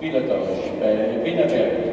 Pilotować. Wienerberg.